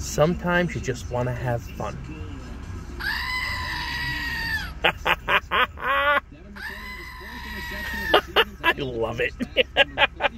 Sometimes you just want to have fun. I love it.